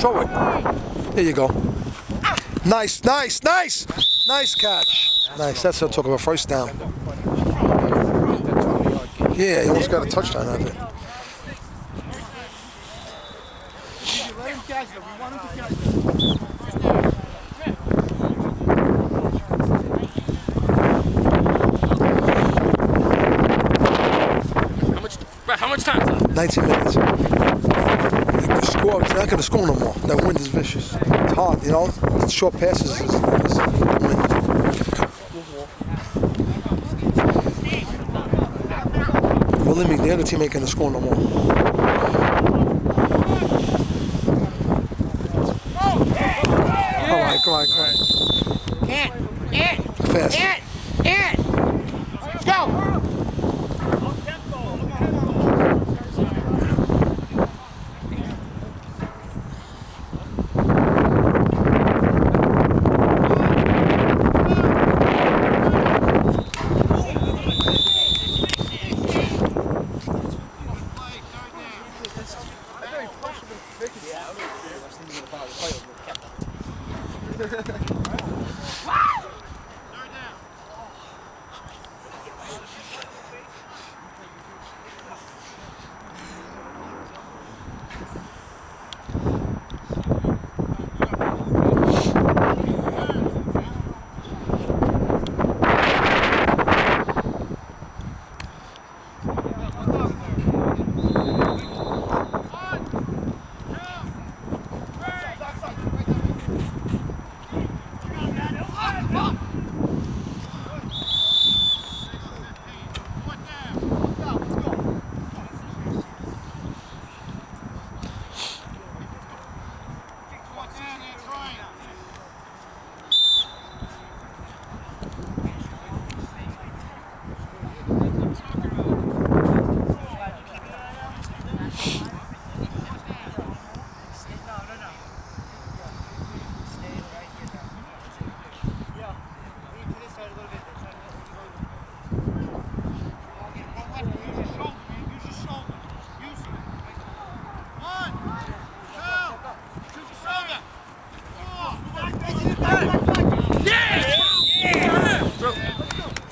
Throw it. There you go. Nice, nice, nice. Nice catch. Nice. That's what I'm talking about. First down. Yeah, he almost got a touchdown out of it. How much? How much time? 19 minutes. Score, it's not going to score no more. That wind is vicious. It's hard, you know. Short passes is, is the wind. Believe me, the other team ain't going to score no more. Come on, come on. Ant, Ant, Fast. Yeah, I was thinking about the playoff, but kept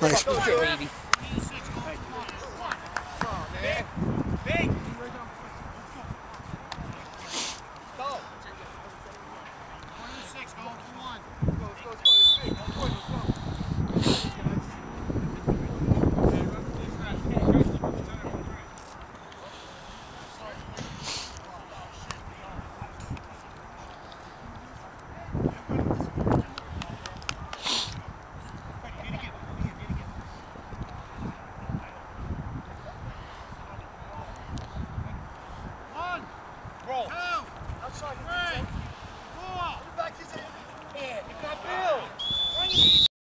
Nice. Outside. Three. Four. Back the. Ant, you got Bill.